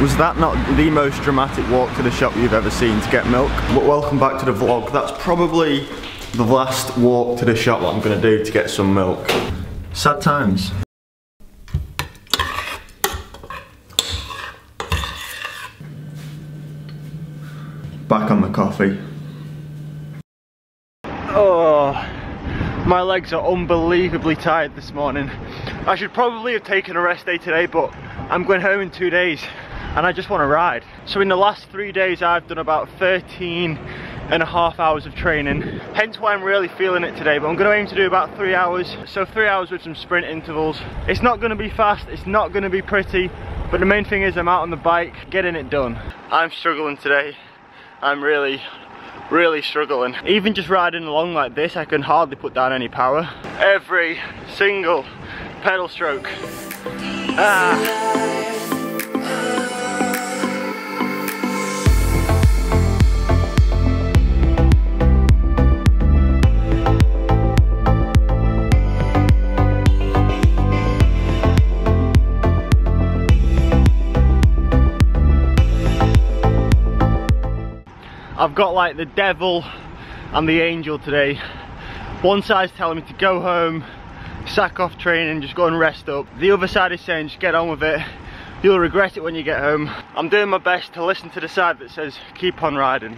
Was that not the most dramatic walk to the shop you've ever seen to get milk? But welcome back to the vlog. That's probably the last walk to the shop that I'm gonna do to get some milk. Sad times. Back on the coffee. Oh, my legs are unbelievably tired this morning. I should probably have taken a rest day today, but I'm going home in two days and I just want to ride. So in the last three days, I've done about 13 and a half hours of training. Hence why I'm really feeling it today, but I'm gonna aim to do about three hours. So three hours with some sprint intervals. It's not gonna be fast, it's not gonna be pretty, but the main thing is I'm out on the bike, getting it done. I'm struggling today. I'm really, really struggling. Even just riding along like this, I can hardly put down any power. Every single pedal stroke. Ah. Got like the devil and the angel today. One side's telling me to go home, sack off training, just go and rest up. The other side is saying just get on with it. You'll regret it when you get home. I'm doing my best to listen to the side that says keep on riding.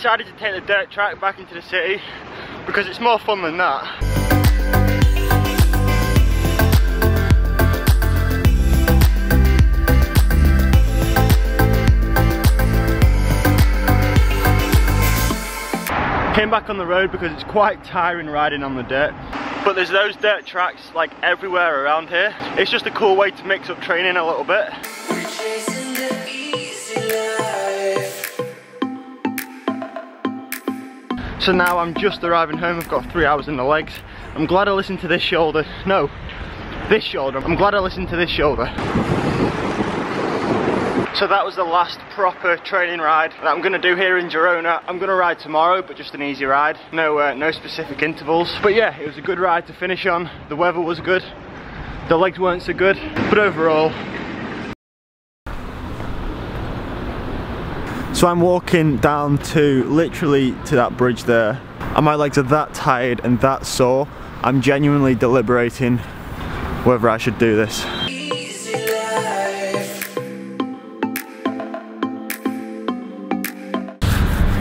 Decided to take the dirt track back into the city because it's more fun than that. Came back on the road because it's quite tiring riding on the dirt. But there's those dirt tracks like everywhere around here. It's just a cool way to mix up training a little bit. So now I'm just arriving home, I've got three hours in the legs. I'm glad I listened to this shoulder. No, this shoulder. I'm glad I listened to this shoulder. So that was the last proper training ride that I'm gonna do here in Girona. I'm gonna ride tomorrow, but just an easy ride. No, uh, no specific intervals. But yeah, it was a good ride to finish on. The weather was good. The legs weren't so good, but overall, So I'm walking down to literally to that bridge there and my legs are that tired and that sore. I'm genuinely deliberating whether I should do this.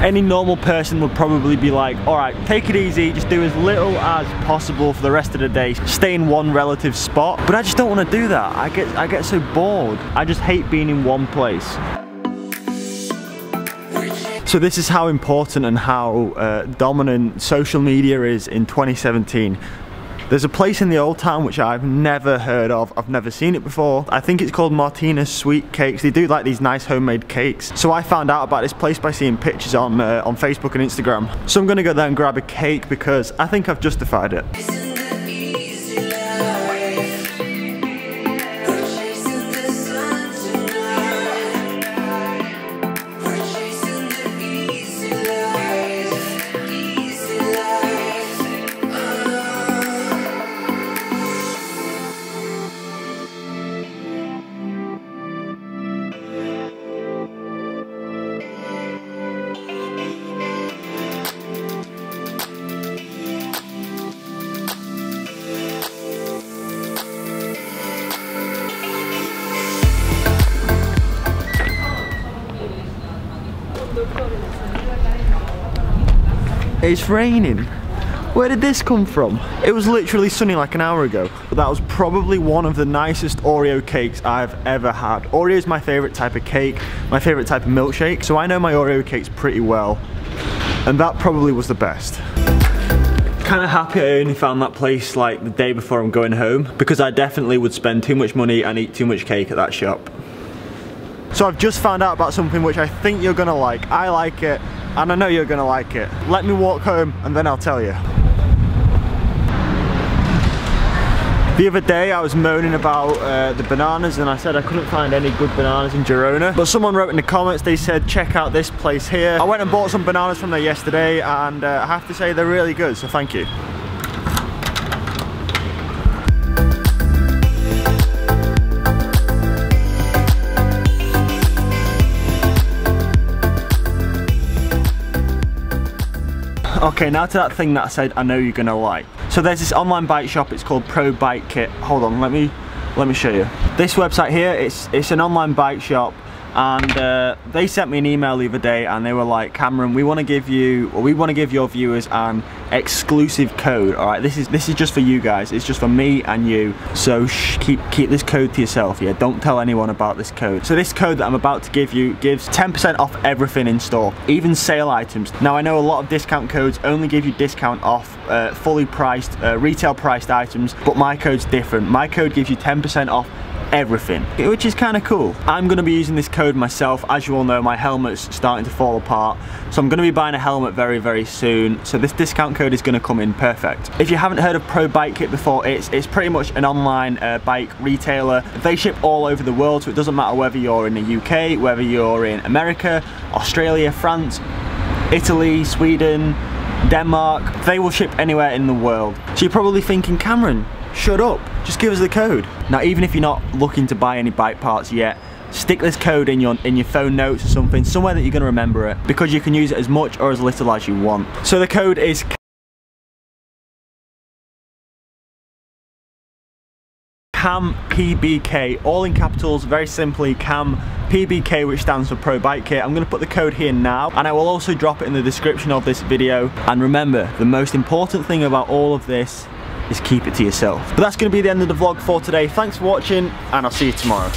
Any normal person would probably be like, all right, take it easy, just do as little as possible for the rest of the day. Stay in one relative spot. But I just don't want to do that. I get, I get so bored. I just hate being in one place. So this is how important and how uh, dominant social media is in 2017. There's a place in the old town which I've never heard of, I've never seen it before. I think it's called Martina's Sweet Cakes. They do like these nice homemade cakes. So I found out about this place by seeing pictures on, uh, on Facebook and Instagram. So I'm gonna go there and grab a cake because I think I've justified it. It's raining. Where did this come from? It was literally sunny like an hour ago. But that was probably one of the nicest Oreo cakes I've ever had. Oreo is my favorite type of cake, my favorite type of milkshake, so I know my Oreo cakes pretty well. And that probably was the best. Kind of happy I only found that place like the day before I'm going home because I definitely would spend too much money and eat too much cake at that shop. So I've just found out about something which I think you're gonna like. I like it, and I know you're gonna like it. Let me walk home, and then I'll tell you. The other day I was moaning about uh, the bananas and I said I couldn't find any good bananas in Girona. But someone wrote in the comments, they said check out this place here. I went and bought some bananas from there yesterday and uh, I have to say they're really good, so thank you. Okay, now to that thing that I said I know you're gonna like. So there's this online bike shop, it's called Pro Bike Kit. Hold on, let me let me show you. This website here, it's it's an online bike shop and uh, they sent me an email the other day and they were like Cameron we want to give you or we want to give your viewers an exclusive code all right this is this is just for you guys. It's just for me and you. So keep keep this code to yourself yeah? Don't tell anyone about this code. So this code that I'm about to give you gives 10% off everything in store even sale items. Now I know a lot of discount codes only give you discount off uh, fully priced uh, retail priced items but my code's different. My code gives you 10% off everything, which is kind of cool. I'm going to be using this code myself. As you all know, my helmet's starting to fall apart, so I'm going to be buying a helmet very, very soon. So this discount code is going to come in perfect. If you haven't heard of Pro Bike Kit before, it's, it's pretty much an online uh, bike retailer. They ship all over the world, so it doesn't matter whether you're in the UK, whether you're in America, Australia, France, Italy, Sweden, Denmark, they will ship anywhere in the world. So you're probably thinking, Cameron, shut up, just give us the code. Now even if you're not looking to buy any bike parts yet, stick this code in your in your phone notes or something, somewhere that you're going to remember it, because you can use it as much or as little as you want. So the code is CAM PBK, all in capitals, very simply CAM PBK which stands for Pro Bike Kit. I'm going to put the code here now and I will also drop it in the description of this video. And remember, the most important thing about all of this is keep it to yourself. But that's going to be the end of the vlog for today. Thanks for watching and I'll see you tomorrow.